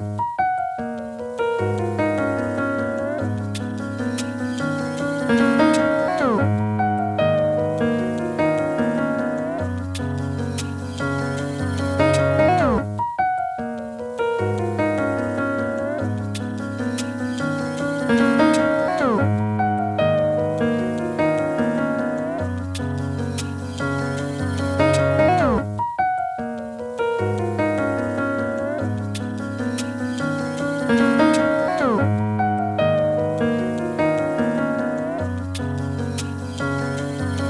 you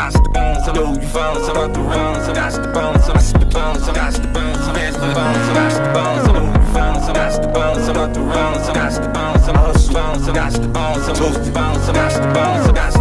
Got the bones, I know you found some out the rounds. Got the bones, I spit bones, got the bones, pass the bones, got the bones, I know you found some. Got the bones, I'm out the rounds, got the bones, I'm hustle bones, got the bones, I'm toast the bones, got the bones, I